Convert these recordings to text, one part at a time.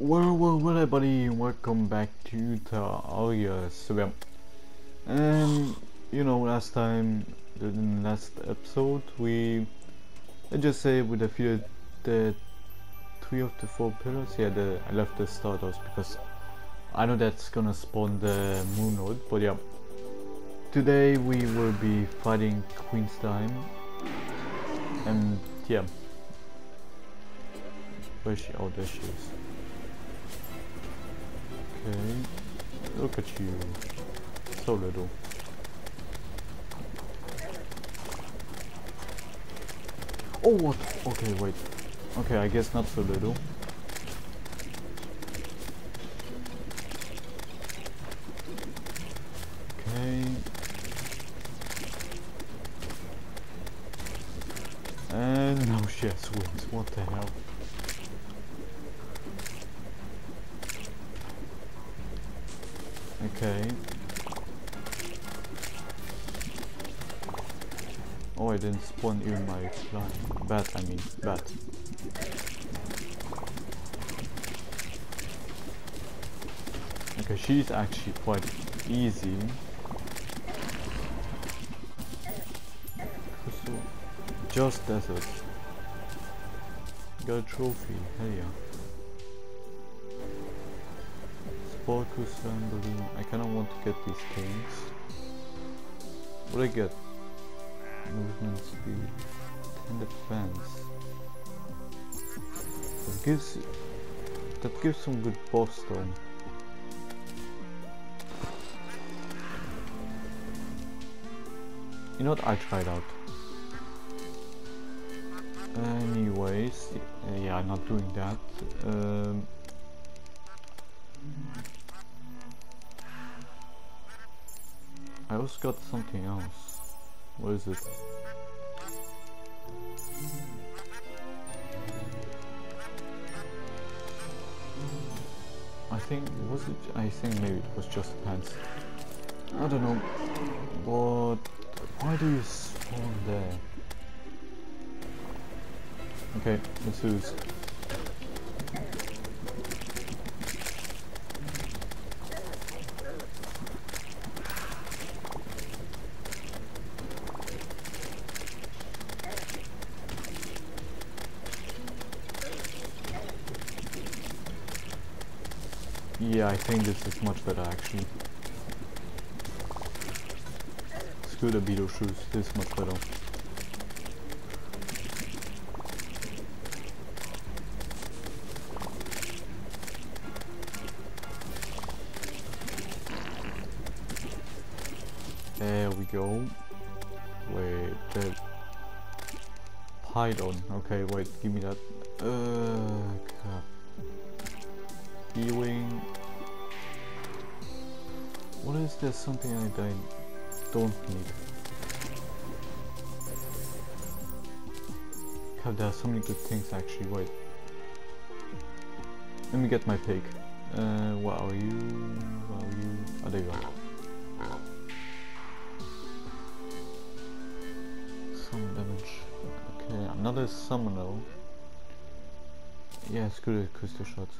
Well, well, well, everybody, welcome back to the Aria Swim. And, you know, last time, in the last episode, we, let's just say we defeated the three of the four pillars. Yeah, the, I left the Stardust because I know that's gonna spawn the Moon Lord, but yeah. Today we will be fighting Queen Slime. And, yeah. Where is she? Oh, there she is. Okay. Look at you. So little. Oh, what? Okay, wait. Okay, I guess not so little. Okay. And now she has wings. What the hell? Okay. Oh, I didn't spawn even my flying. Bat, I mean, bat. Okay, she's actually quite easy. Just desert. Got a trophy, hell yeah. Sparkus and balloon. I kinda want to get these things. What I get? Movement speed and defense. That gives that gives some good buffs though. You know what? Try it out. Anyways, yeah, I'm not doing that. Um, Also got something else. What is it? I think was it I think maybe it was just pants. I don't know. But why do you spawn there? Okay, let's do Yeah, I think this is much better actually. Screw the Beetle shoes, this is much better. There we go. Wait, the Python. Okay, wait, give me that. Uh, crap. Healing. What is there something I, don't need? God, there are so many good things actually, wait. Let me get my pig. Uh, what are you? What are you? Oh, there you are. Some damage. Okay, another summoner. Yeah, screw the crystal shots.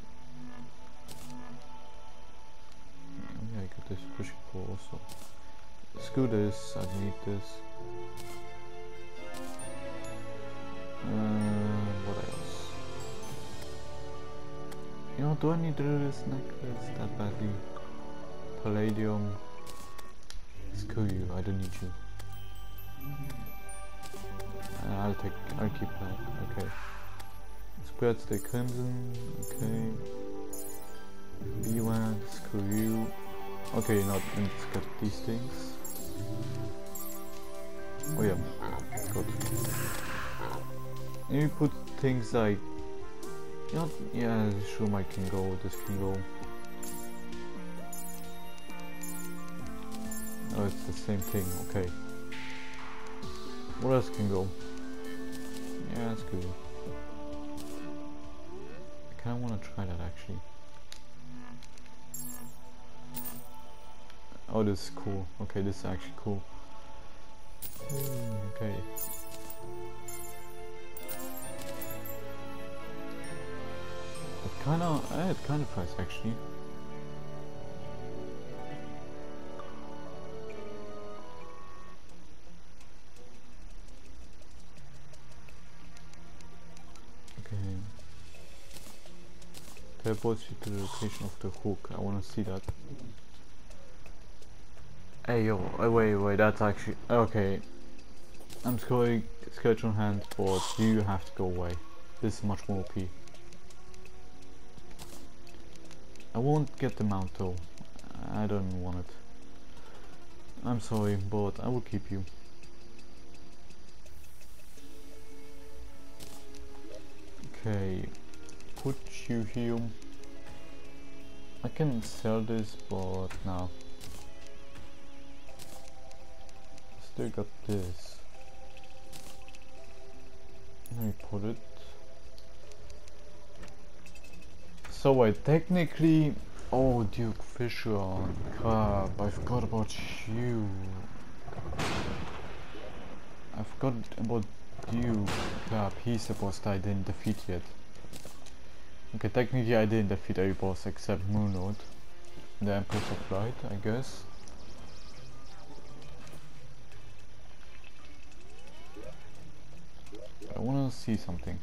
This pushing pole also. Screw this, I need this. Uh, what else? You know, do I need to do this necklace that badly? Palladium. Screw you, I don't need you. Uh, I'll take, I'll keep that, okay. Spreads the crimson, okay. B1, screw you. Okay, not let's get these things. Oh yeah, good. And you put things like you know, yeah, sure I can go, this can go. Oh it's the same thing, okay. What else can go? Yeah, that's good. I kinda wanna try that actually. Oh, this is cool. Okay, this is actually cool. Mm, okay. It kinda, eh, it kinda flies actually. Okay. Teleports you to the location of the hook. I wanna see that. Hey yo, oh, wait, wait, that's actually, okay. I'm calling sketch on hand, but you have to go away. This is much more OP. I won't get the mount though. I don't want it. I'm sorry, but I will keep you. Okay, put you here. I can sell this, but now. Still got this. Let me put it. So I technically... Oh, Duke Fishron. Crap, I forgot about you. I forgot about Duke. Crap, he's the boss that I didn't defeat yet. Okay, technically I didn't defeat every boss except Moon Lord. The Empress of Light, I guess. I wanna see something.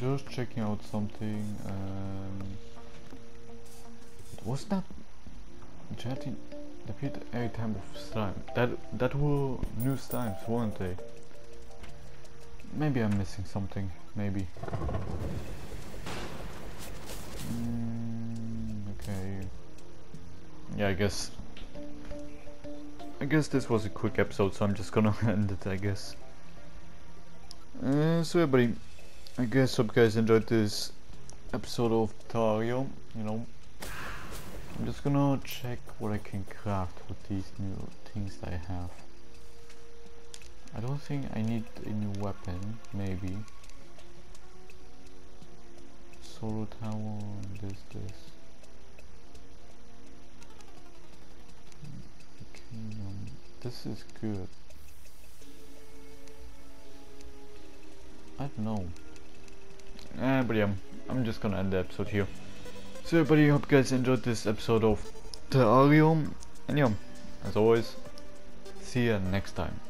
just checking out something. Um, was that Jetty defeat every time of slime? That that were new slimes, weren't they? Maybe I'm missing something. Maybe. Yeah, I guess. I guess this was a quick episode, so I'm just gonna end it. I guess. Uh, so everybody, I guess hope you guys enjoyed this episode of Tario, you know. I'm just gonna check what I can craft with these new things that I have. I don't think I need a new weapon, maybe. Solo tower, this, this. Um, this is good. I don't know. Eh, but yeah, I'm just gonna end the episode here. So everybody, hope you guys enjoyed this episode of Terrario. And yeah, as always, see you next time.